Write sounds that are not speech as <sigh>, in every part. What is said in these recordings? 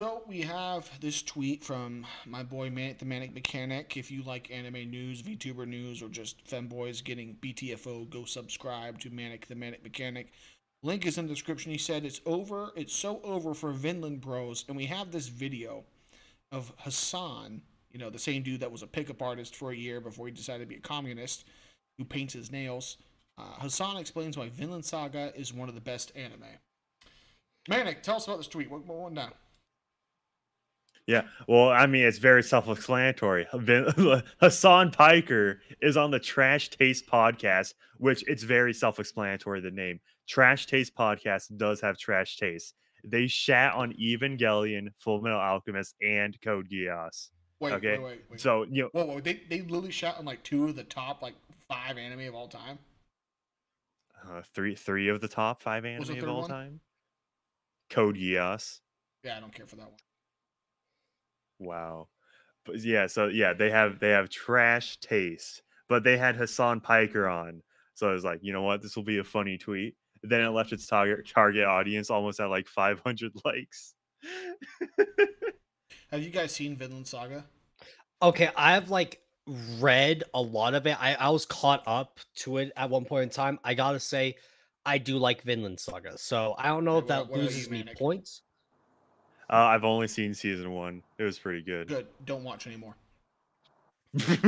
So we have this tweet from my boy Manic the Manic Mechanic. If you like anime news, VTuber news, or just femboys getting BTFO, go subscribe to Manic the Manic Mechanic. Link is in the description. He said it's over. It's so over for Vinland Bros. And we have this video of Hasan, you know, the same dude that was a pickup artist for a year before he decided to be a communist, who paints his nails. Uh, Hasan explains why Vinland Saga is one of the best anime. Manic, tell us about this tweet. What, went down? Yeah, well, I mean, it's very self-explanatory. <laughs> Hasan Piker is on the Trash Taste podcast, which it's very self-explanatory. The name Trash Taste podcast does have trash taste. They shat on Evangelion, Full Metal Alchemist, and Code Geass. Wait, Okay, wait, wait, wait. So you know, Whoa, whoa, they they literally shot on like two of the top like five anime of all time. uh, three three of the top five anime of all one? time. Code Geass. Yeah, I don't care for that one. Wow. But yeah, so yeah, they have they have trash taste, but they had Hasan Piker on. So I was like, you know what, this will be a funny tweet. Then it left its target target audience almost at like 500 <laughs> likes. Have you guys seen Vinland Saga? Okay, I've like read a lot of it. I, I was caught up to it at one point in time. I gotta say, I do like Vinland Saga. So I don't know Okay, if that what- what loses you, me Manic? points. Uh, I've only seen season one. It was pretty good. Good. Don't watch anymore. yeah, <laughs>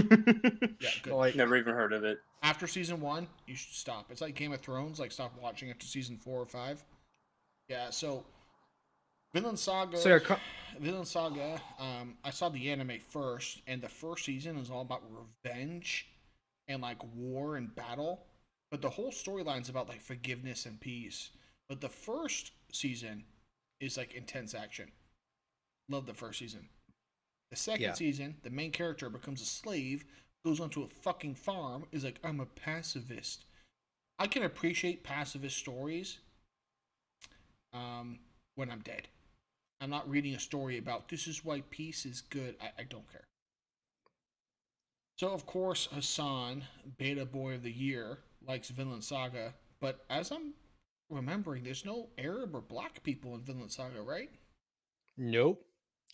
Yeah, good. Like, Never even heard of it. After season one, you should stop. It's like Game of Thrones. Like stop watching after season four or five. Yeah. So Vinland Saga. So co- Vinland Saga. Um, I saw the anime first, and the first season is all about revenge and like war and battle. But the whole storyline's about like forgiveness and peace. But the first season is like intense action. Love the first season. The second Yeah. season, the main character becomes a slave, goes onto a fucking farm, is like, I'm a pacifist. I can appreciate pacifist stories um, when I'm dead. I'm not reading a story about this is why peace is good. I, I don't care. So, of course, Hasan, Beta Boy of the Year, likes Vinland Saga, but as I'm remembering, there's no Arab or black people in Vinland Saga, right? nope.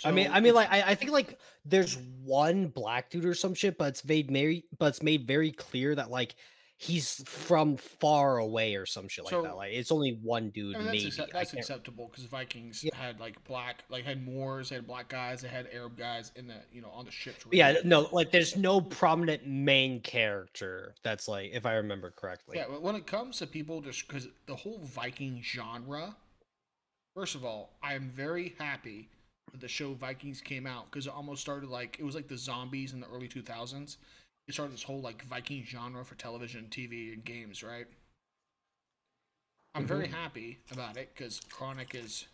I mean, I mean, like, I, I think like there's one black dude or some shit, but it's made very, but it's made very clear that like he's from far away or some shit like that. Like, it's only one dude, I mean, that's, maybe. accept- that's acceptable because Vikings Yeah. had like black, like had Moors, they had black guys, they had Arab guys in the you know on the ships. But yeah, no, like there's no prominent main character that's like, if I remember correctly. Yeah, but when it comes to people, just because the whole Viking genre, first of all, I am very happy that the show Vikings came out because it almost started like it was like the zombies in the early 2000s. It started this whole like Viking genre for television, TV, and games, right? I'm very happy about it because Chronic is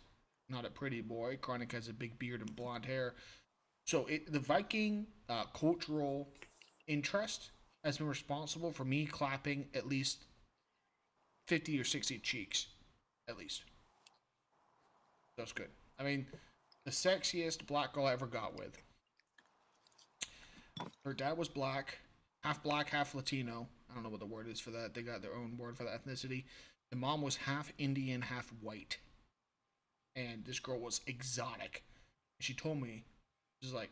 not a pretty boy. Chronic has a big beard and blonde hair. So it, the Viking uh, cultural interest has been responsible for me clapping at least 50 or 60 cheeks, at least. That's good. I mean, the sexiest black girl I ever got with. Her dad was black, half black, half Latino. I don't know what the word is for that. They got their own word for the ethnicity. The mom was half Indian, half white. And this girl was exotic. She told me, she's like,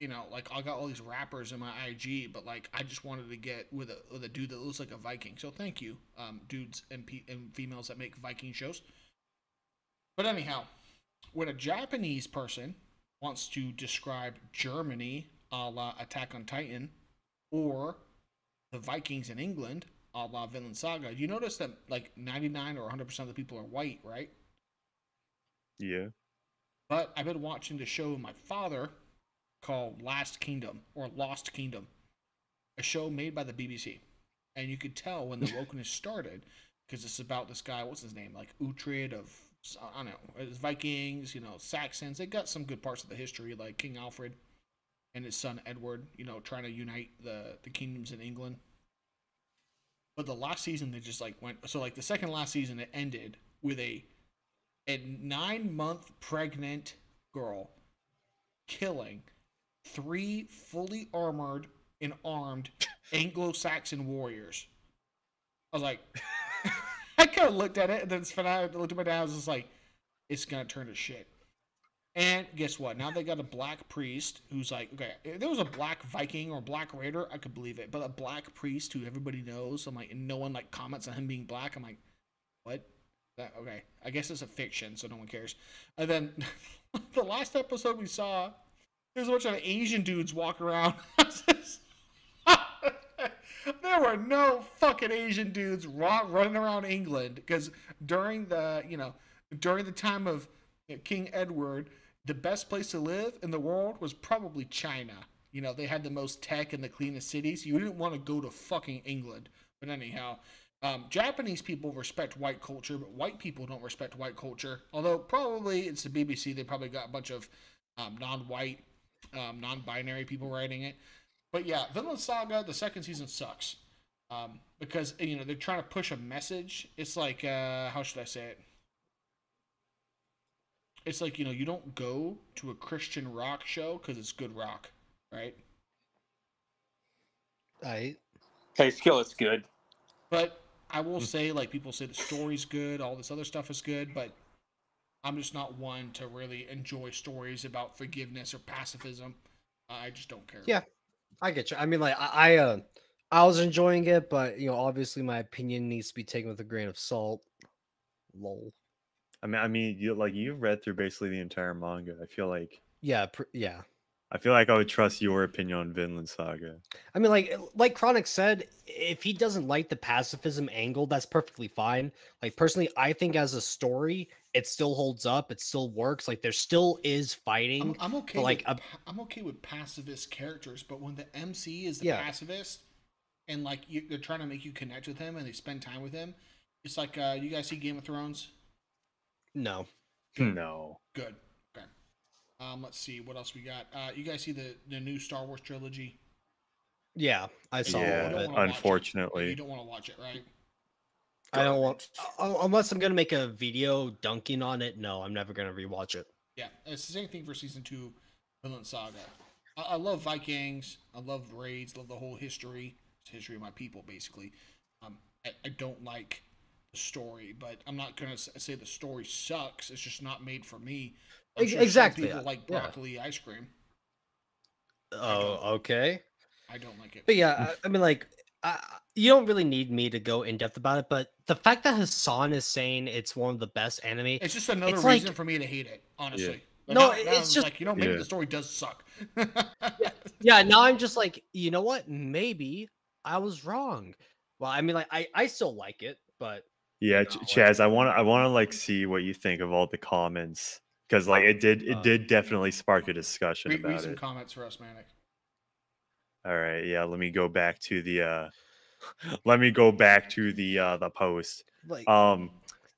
you know, like I got all these rappers in my IG, but like I just wanted to get with a with a dude that looks like a Viking. So thank you, um, dudes and, pe- and females that make Viking shows. But anyhow, when a Japanese person wants to describe Germany a la Attack on Titan, or the Vikings in England a la Vinland Saga, you notice that like 99 or 100 percent of the people are white, right? yeah. But I've been watching the show my father called Last Kingdom or Lost Kingdom, a show made by the BBC. And you could tell when the <laughs> wokeness started because it's about this guy, what's his name? Like Uhtred of, I don't know, it's Vikings, you know, Saxons. They got some good parts of the history, like King Alfred and his son Edward, you know, trying to unite the, the kingdoms in England. But the last season, they just like went, so like the second last season, it ended with a a nine month pregnant girl killing three fully armored and armed Anglo Saxon warriors. I was like, <laughs> I kind of looked at it and then. I looked at my dad. I was just like, it's gonna turn to shit. And guess what? Now they got a black priest who's like, okay, if there was a black Viking or black raider, I could believe it. But a black priest who everybody knows, I'm like, and no one like comments on him being black. I'm like, what? That okay? I guess it's a fiction, so no one cares. And then <laughs> the last episode we saw, there's a bunch of Asian dudes walk around. <laughs> there were no fucking Asian dudes running around England because during the you know during the time of King Edward, the best place to live in the world was probably China. You know, they had the most tech and the cleanest cities. You didn't want to go to fucking England. But anyhow, um, Japanese people respect white culture, but white people don't respect white culture. Although probably it's the BBC, they probably got a bunch of um, non-white, um, non-binary people writing it. But yeah, Vinland Saga, the second season sucks um, because you know they're trying to push a message. It's like uh, how should I say it? It's like you know you don't go to a Christian rock show because it's good rock, right? I Hey, skill, it's good. But I will say, like people say, the story's good, all this other stuff is good, but I'm just not one to really enjoy stories about forgiveness or pacifism. I just don't care. Yeah. I get you. I mean, like I, I uh, I was enjoying it, but you know, obviously, my opinion needs to be taken with a grain of salt. Lol. I mean, I mean, you like you've read through basically the entire manga. I feel like Yeah, pr- yeah. I feel like I would trust your opinion on Vinland Saga. I mean, like like Chronic said, if he doesn't like the pacifism angle, that's perfectly fine. Like personally, I think as a story, it still holds up. It still works. Like there still is fighting. I'm, I'm okay. like, with, a- pa- I'm okay with pacifist characters, but when the MC is the Yeah. pacifist, and like you, they're trying to make you connect with him and they spend time with him, it's like uh, you guys see Game of Thrones. No. No. Good. Okay. Um, let's see what else we got. Uh, you guys see the the new Star Wars trilogy? Yeah, I saw. you Yeah, all of don't it. wanna it. unfortunately. You don't want to watch it, right? I don't want uh, unless I'm gonna make a video dunking on it. No, I'm never gonna rewatch it. Yeah, it's the same thing for season two, Vinland Saga. I, I love Vikings. I love raids. Love the whole history. It's history of my people, basically. Um, I, I don't like the story, but I'm not gonna say the story sucks. It's just not made for me. I'm Ex- sure some exactly, People uh, like yeah. broccoli ice cream. Oh, okay. I don't like it. But yeah, I, I mean, like, I, you don't really need me to go in depth about it. But the fact that Hasan is saying it's one of the best anime, It's just another It's reason like- for me to hate it, honestly. But No, now- it- now it's I'm just- like you know maybe Yeah. the story does suck. <laughs> yeah. Now I'm just like, you know what? Maybe I was wrong. Well, I mean, like, I I still like it, but Yeah, No, Ch- Chazz, I want to I want to like see what you think of all the comments because like it did it Uh, did definitely spark a discussion read, read about some it. comments for us, Manic. All right, yeah, let me go back to the uh <laughs> let me go back to the uh the post. like, Um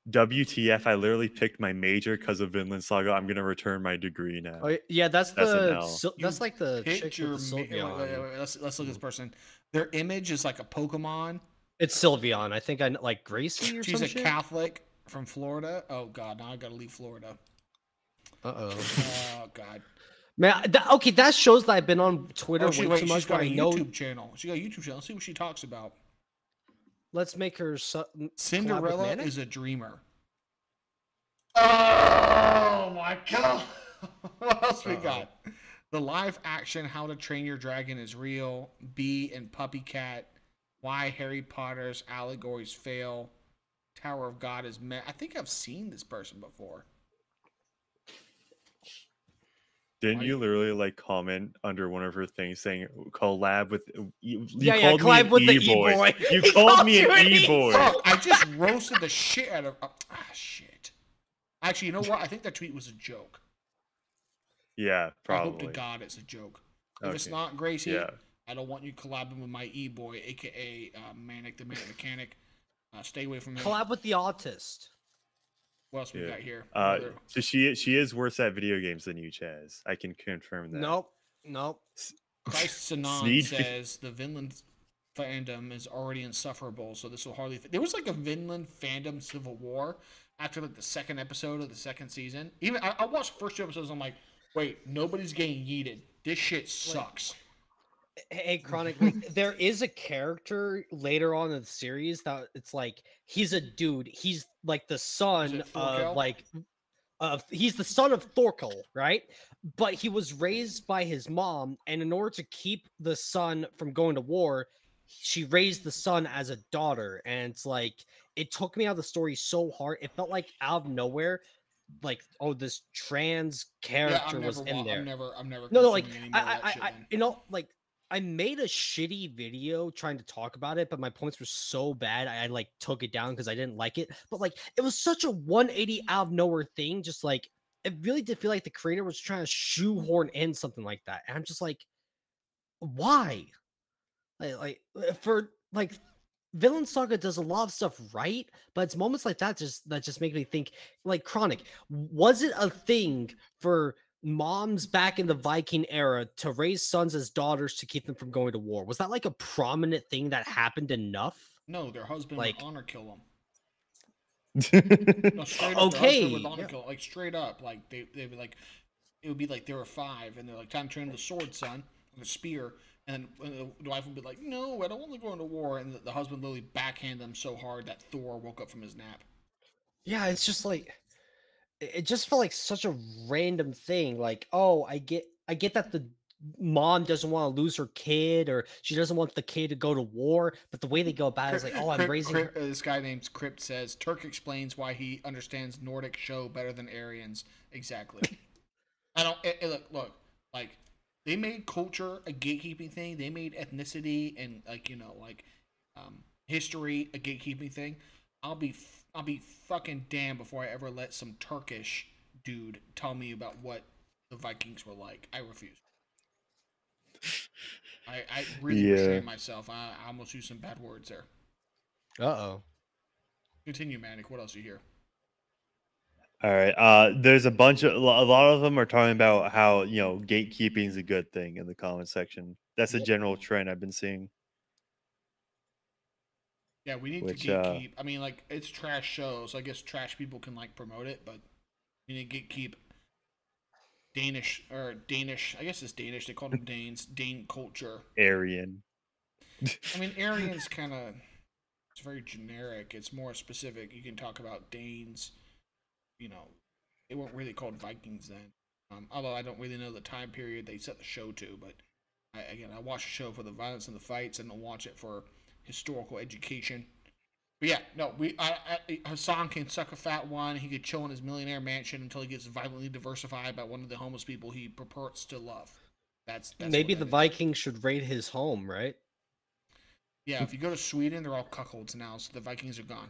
WTF, I literally picked my major because of Vinland Saga. I'm gonna return my degree now. oh, yeah, that's That's the no. Sil- You that's like the Pick chick your the wait, wait, wait, wait, Let's let's look at this person. Their image is like a Pokemon. It's Sylveon. I think I kn- like Gracie or She's some a shit. Catholic from Florida. Oh God, now I gotta leave Florida. Uh oh. Oh God. Man, that, okay, that shows that I've been on Twitter Oh, she, way wait, too she's much. got Where a I know. YouTube channel. She got a YouTube channel. Let's see what she talks about. Let's make her. Su- Cinderella is a dreamer. Oh my god! <laughs> what else we Uh-oh. got? The live action How to Train Your Dragon is real. Bee and Puppy Cat. Why Harry Potter's allegories fail. Tower of God is met. I think I've seen this person before. Didn't you literally like comment under one of her things saying collab with you, you Yeah, yeah, called collab me with an the e-boy. e-boy. <laughs> You He called called me an an e-boy. Fuck, I just roasted the shit out of. ah, shit. Actually, you know what? I think that tweet was a joke. Yeah, probably. I hope to. God it's a joke. If it's not, Gracie, Yeah. I don't want you collabing with my e-boy, aka uh, Manic the Manic Mechanic. Uh, stay away from him. collab with the autist. What else we got here? Uh, so she she is worse at video games than you, Chazz. I can confirm that. Nope. Nope. Christ Sanan Sneed fi- says the Vinland fandom is already insufferable, so this will hardly. There was like a Vinland fandom civil war after like the second episode of the second season. Even I, I watched the first two episodes. I'm like, wait, nobody's getting yeeted. This shit sucks. Hey, <laughs> Chronic, there is a character later on in the series that it's like he's a dude. He's like the son of like of he's the son of Thorkell, right? But he was raised by his mom, and in order to keep the son from going to war, she raised the son as a daughter. And it's like it took me out of the story so hard. It felt like out of nowhere, like oh, this trans character yeah, was never, in wa- there. I'm never, I'm never. No, no, like consuming any more I, I, I, you know, like I made a shitty video trying to talk about it, but my points were so bad, I, I like took it down because I didn't like it. But like, it was such a 180 out of nowhere thing. Just like it really did feel like the creator was trying to shoehorn in something like that, and I'm just like, why? Like, like uh, for like. Villain Saga does a lot of stuff right, but it's moments like that just that just make me think like Chronic. Was it a thing for moms back in the Viking era to raise sons as daughters to keep them from going to war? Was that like a prominent thing that happened enough? No, their husband like- would honor kill them. No, <laughs> straight up, Okay, husband would honor yeah. kill, like straight up, like they they would like, it would be like they were five, and they're like, time to train the sword, son, and the spear, and then the wife would be like, no, I don't want to go into war, and the, the husband literally backhand them so hard that Thor woke up from his nap. Yeah, it's just like it just felt like such a random thing. Like, oh, I get I get that the mom doesn't want to lose her kid or she doesn't want the kid to go to war, but the way they go about it is like, oh, I'm raising uh, this guy named Crypt says Turk explains why he understands Nordic show better than Aryans. Exactly. I don't it, it- look look like they made culture a gatekeeping thing. They made ethnicity and like you know like um, history a gatekeeping thing. I'll be I'll be fucking damned before I ever let some Turkish dude tell me about what the Vikings were like. I refuse. I, I really Yeah. restrain myself. I, I almost used some bad words there. Uh oh. Continue, Manic. What else you hear? All right. Uh, there's a bunch of a lot of them are talking about how you know gatekeeping is a good thing in the comment section. That's a general trend I've been seeing. Yeah, we need Which, to uh. I mean, like it's trash shows. so I guess trash people can like promote it, but you need to gatekeep Danish or Danish. I guess it's Danish. They call them Danes. <laughs> Dane culture. Aryan. I mean, <laughs> Aryan's kind of it's very generic. It's more specific. You can talk about Danes. You know, they weren't really called Vikings then. Um, although I don't really know the time period they set the show to, but I, again, I watch the show for the violence and the fights, and I watch it for historical education. But yeah, no, we I, I, Hasan can suck a fat one. He could chill in his millionaire mansion until he gets violently diversified by one of the homeless people he purports to love. That's, that's Maybe the that is. Vikings should raid his home, right? Yeah, if you go to Sweden, they're all cuckolds now, so the Vikings are gone.